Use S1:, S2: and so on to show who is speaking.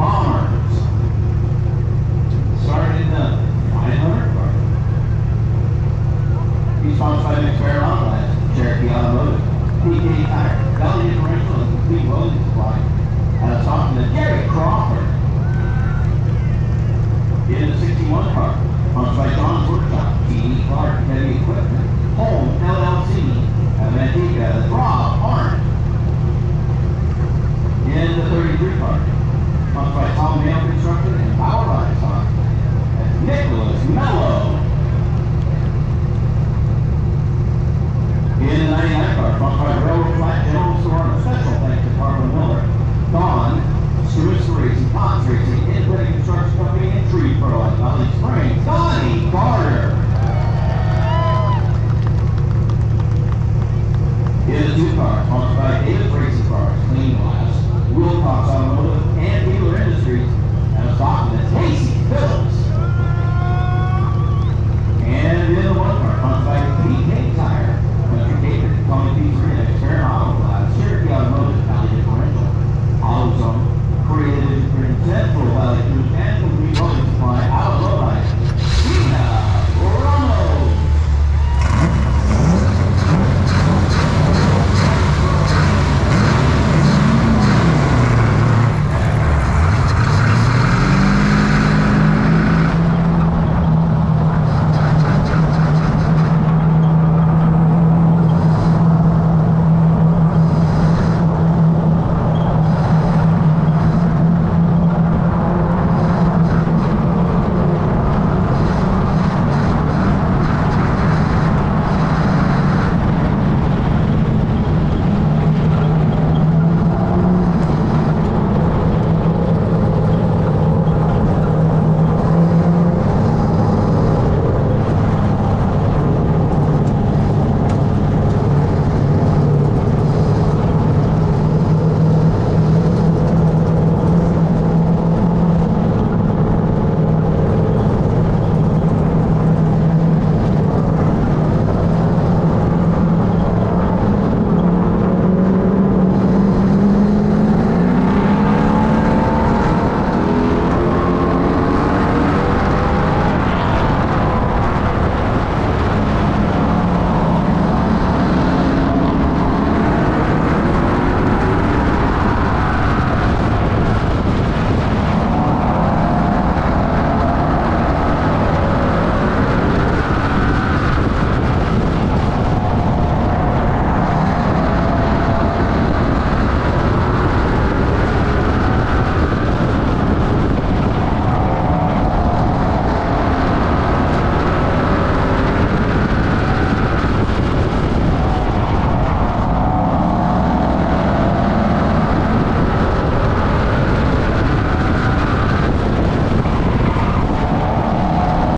S1: Bombers. Started in the 500 car. He's sponsored by McFerrin Autolast, Cherokee Automotive, PK Tire, Valley Differential, and Complete Welding Supply. And I'm talking to Gary Crawford. In the 61 car, sponsored by John's Workshop, T.E. Clark Heavy Equipment, Home LLC, and Manteca, Rob Arndt. In the 33 car, sponsored by Tom Mail Construction Power Livestock, Nicholas Mello.